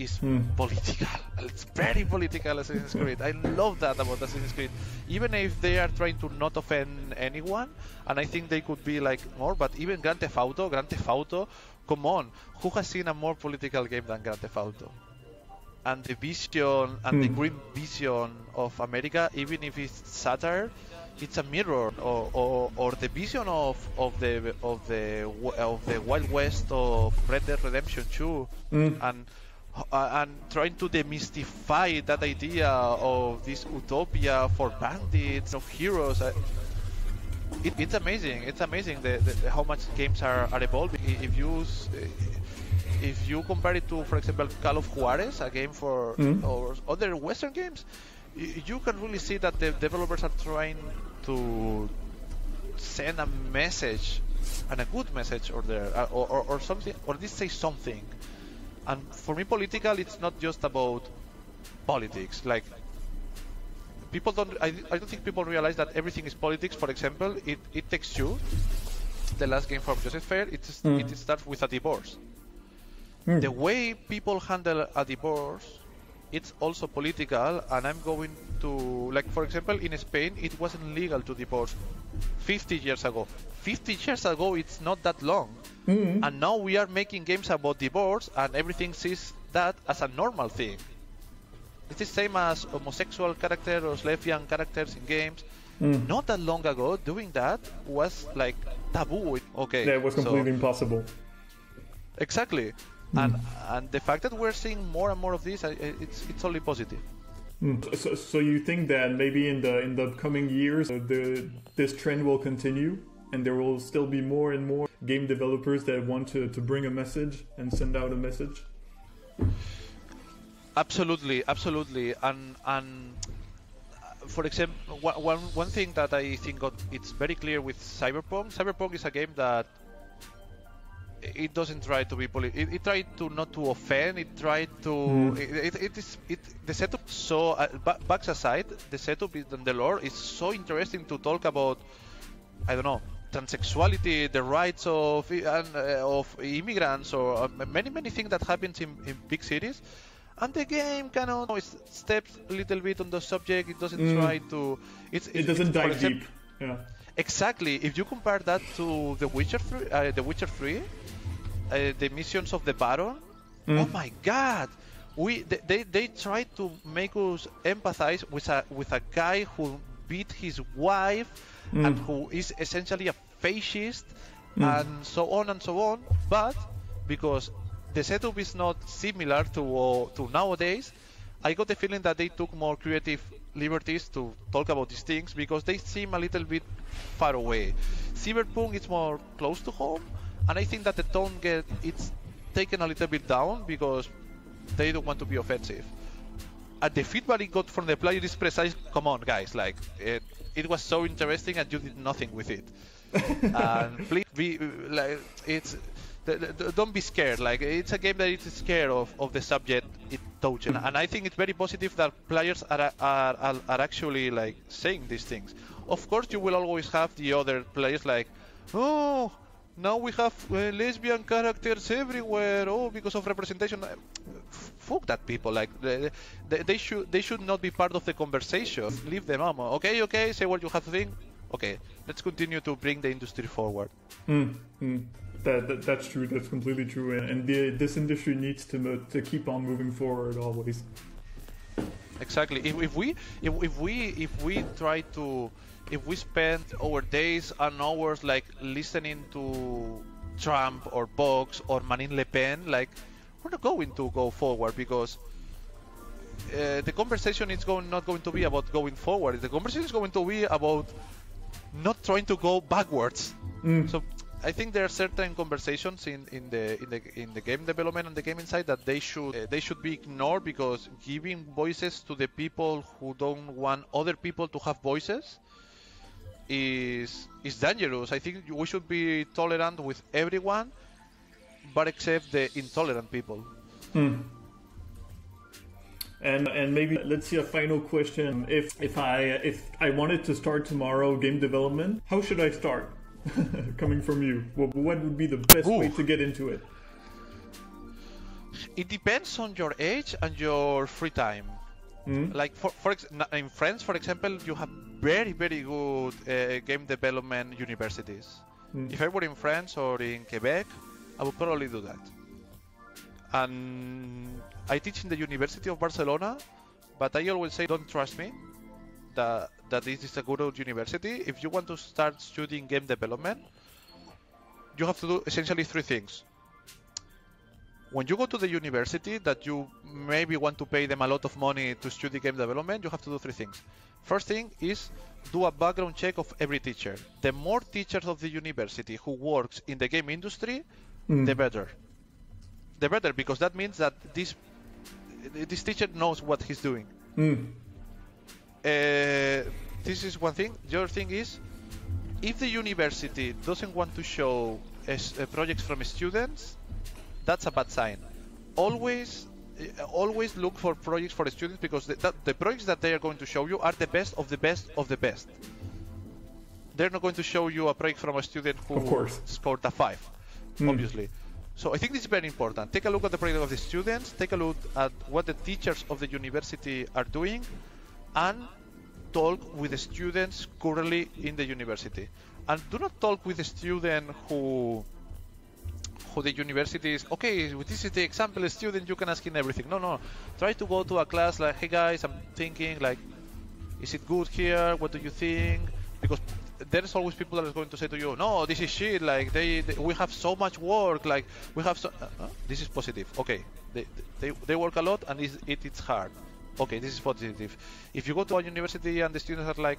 is mm. political. It's very political Assassin's Creed. I love that about Assassin's Creed. Even if they are trying to not offend anyone, and I think they could be like more, but even Grand Theft Auto, Grand Theft Auto, come on, who has seen a more political game than Grand Theft Auto? and the vision and the Hmm. grim vision of America, even if it's satire, it's a mirror or, or, or the vision of, of the of the of the Wild West of Red Dead Redemption 2 Mm. and uh, and trying to demystify that idea of this utopia for bandits of heroes. It, it's amazing. It's amazing the, the, how much games are, are evolving. If you if you compare it to, for example, Call of Juarez, a game for Mhm. or other Western games, you can really see that the developers are trying to send a message and a good message or there uh, or, or, or something or at least say something and for me political it's not just about politics. Like people don't I, I don't think people realize that everything is politics. For example it, it takes two. The last game from Joseph Fares it's, Mm. it starts with a divorce. Mm. the way people handle a divorce it's also political and i'm going to like for example in spain it wasn't legal to divorce 50 years ago. 50 years ago it's not that long Mm. and now we are making games about divorce and everything sees that as a normal thing it's the same as homosexual characters or lesbian characters in games Mm. not that long ago doing that was like taboo okay That was so- completely impossible. Exactly. And and the fact that we're seeing more and more of this, it's it's only positive. Mm. So, so you think that maybe in the in the coming years uh, the this trend will continue and there will still be more and more game developers that want to, to bring a message and send out a message? Absolutely, absolutely. And and uh, for example, one, one thing that I think got it's very clear with Cyberpunk. Cyberpunk is a game that it doesn't try to be poli- it, it tried to not to offend it tried to Mm. it, it, it is it the setup so uh, backs aside the setup and the lore is so interesting to talk about i don't know transsexuality the rights of uh, of immigrants or uh, many many things that happens in, in big cities and the game kind of it steps a little bit on the subject it doesn't Mm. try to it's, It doesn't for dive deep. Yeah. Exactly. If you compare that to The Witcher 3, uh, The Witcher 3, uh, the missions of the Baron, Mm. oh my God, we they, they they try to make us empathize with a with a guy who beat his wife and Mm. who is essentially a fascist Mm. and so on and so on. But because the setup is not similar to uh, to nowadays, I got the feeling that they took more creative liberties to talk about these things because they seem a little bit far away. Cyberpunk is more close to home, and I think that the tone get it's taken a little bit down because they don't want to be offensive. And the feedback it got from the player is precise. Come on, guys! Like it, it was so interesting, and you did nothing with it. and please be like it's don't be scared like it's a game that is scared of, of the subject it touches. And i think it's very positive that players are, are, are, are actually like saying these things. Of course you will always have the other players like oh now we have uh, lesbian characters everywhere. Oh because of representation fuck that people like they, they, they should they should not be part of the conversation leave them out okay okay say what you have to think okay let's continue to bring the industry forward Mm, mm. That, that that's true. That's completely true. And, and the, this industry needs to to keep on moving forward always. exactly if, if we if, if we if we try to if we spend our days and hours like listening to Trump or Vox or Marine Le Pen like we're not going to go forward because uh, the conversation is going not going to be about going forward the conversation is going to be about not trying to go backwards Mm. so I think there are certain conversations in, in the in the in the game development and the game inside that they should uh, they should be ignored because giving voices to the people who don't want other people to have voices is is dangerous. I think we should be tolerant with everyone, but except the intolerant people. Hmm. And and maybe let's see a final question. If if I if I wanted to start tomorrow game development, how should I start? Coming from you, what, what would be the best way to get into it? It depends on your age and your free time. Hmm? like for for ex- in France, for example, you have very very good uh, game development universities. Mm. If I were in France or in Quebec, I would probably do that. and I teach in the University of Barcelona, but I always say don't trust me. That that this is a good old university. If you want to start studying game development, you have to do essentially three things. When you go to the university that you maybe want to pay them a lot of money to study game development, you have to do three things. First thing is do a background check of every teacher. The more teachers of the university who works in the game industry, Mm. the better. The better because that means that this this teacher knows what he's doing. Mm. Uh, this is one thing. The other thing is, if the university doesn't want to show uh, projects from students, that's a bad sign. Always, uh, always look for projects for the students because the, that, the projects that they are going to show you are the best of the best of the best. They're not going to show you a project from a student who Of course. scored a five, Mm. obviously. So I think this is very important. Take a look at the project of the students. Take a look at what the teachers of the university are doing, and talk with the students currently in the university. And do not talk with a student who who the university is okay this is the example student you can ask him everything no no try to go to a class like hey guys i'm thinking like is it good here what do you think because there's always people that are going to say to you no this is shit like they, they we have so much work like we have so uh, uh, this is positive okay they, they, they work a lot and it's, it, it's hard okay this is positive if you go to a university and the students are like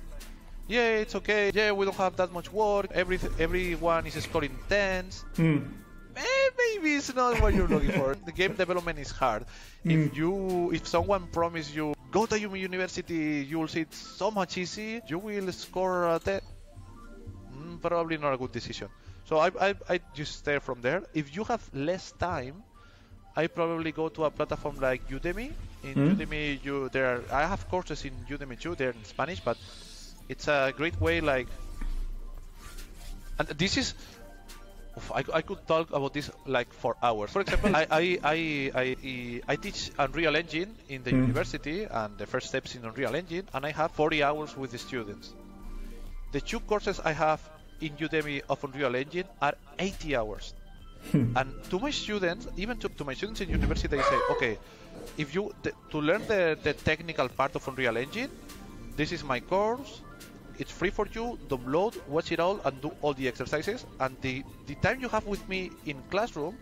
yeah it's okay yeah we don't have that much work every everyone is scoring tens Mm. eh, maybe it's not what you're looking for. The game development is hard. Mm. If you, if someone promise you go to university, you will see it's so much easy. You will score a te- mm, probably not a good decision. So I, I, I just stay from there. If you have less time, I probably go to a platform like Udemy. In Mm. Udemy, you there. Are, I have courses in Udemy too. They're in Spanish, but it's a great way. Like, and this is Oof, I, I could talk about this like for hours. For example, I, I, I, I, I teach Unreal Engine in the Hmm. university and the first steps in Unreal Engine, and I have 40 hours with the students. The two courses I have in Udemy of Unreal Engine are 80 hours. Hmm. and to my students, even to, to my students in university, they say, okay, if you to learn the, the technical part of Unreal Engine, this is my course. It's free for you. Download, watch it all, and do all the exercises. And the the time you have with me in classroom,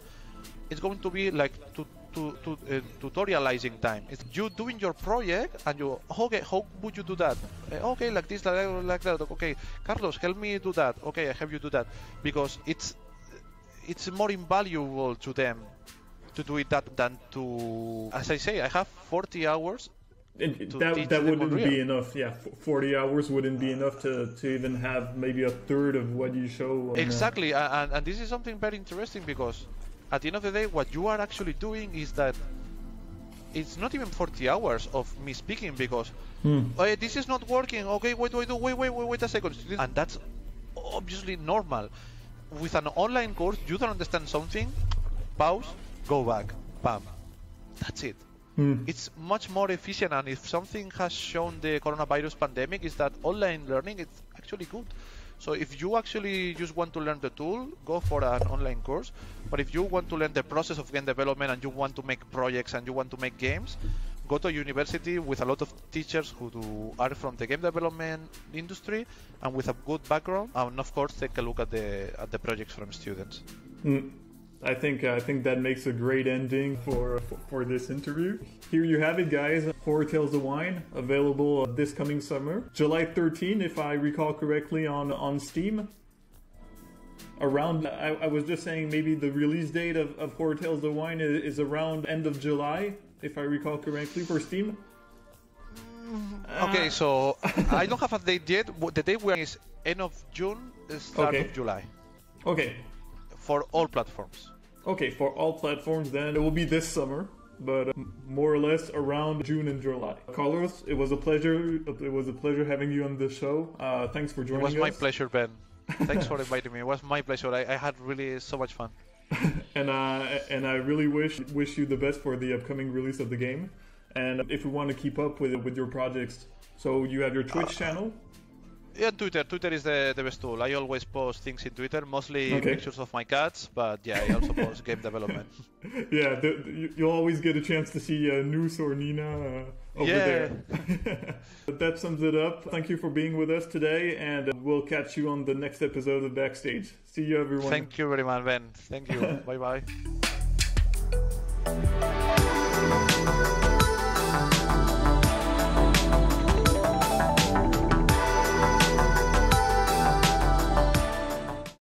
is going to be like to to, to uh, tutorializing time. It's you doing your project and you okay. How would you do that? Uh, okay, like this, like that, like that. Okay, Carlos, help me do that. Okay, I have you do that because it's it's more invaluable to them to do it that than to. As I say, I have 40 hours that that wouldn't Unreal. be enough. Yeah, forty hours wouldn't be enough to, to even have maybe a third of what you show. uh, Exactly, and, and this is something very interesting because at the end of the day, what you are actually doing is that it's not even 40 hours of me speaking because Hmm. "Oh, this is not working. Okay, wait, wait, wait, wait, wait, wait a second, and that's obviously normal. With an online course, you don't understand something, pause, go back, bam, that's it Hmm. it's much more efficient and if something has shown the coronavirus pandemic is that online learning is actually good so if you actually just want to learn the tool go for an online course. But if you want to learn the process of game development and you want to make projects and you want to make games go to university with a lot of teachers who do, are from the game development industry and with a good background. And of course take a look at the at the projects from students. Mm. I think I think that makes a great ending for for, for this interview. Here you have it, guys. Horror Tales of Wine available this coming summer, July 13, if I recall correctly, on on Steam. Around, I, I was just saying maybe the release date of, of Horror Tales of Wine is, is around end of July, if I recall correctly, for Steam. Okay, so I don't have a date yet. The date we are is end of June, uh, start Okay. of July, Okay, for all platforms. okay, for all platforms, then it will be this summer, but uh, more or less around June and July. Carlos, it was a pleasure. It was a pleasure having you on the show. Uh, thanks for joining us. It was my us. pleasure, Ben. Thanks for inviting me. It was my pleasure. I, I had really so much fun. and uh, and I really wish wish you the best for the upcoming release of the game. And if we want to keep up with with your projects, so you have your Twitch channel. Yeah, Twitter. Twitter is the, the best tool. I always post things in Twitter, mostly Okay. pictures of my cats, but yeah, I also post game development. Yeah, the, you- you'll always get a chance to see uh, Noose or Nina uh, over Yeah. there. but that sums it up. Thank you for being with us today, and uh, we'll catch you on the next episode of Backstage. See you, everyone. Thank you very much, Ben. Thank you. bye bye.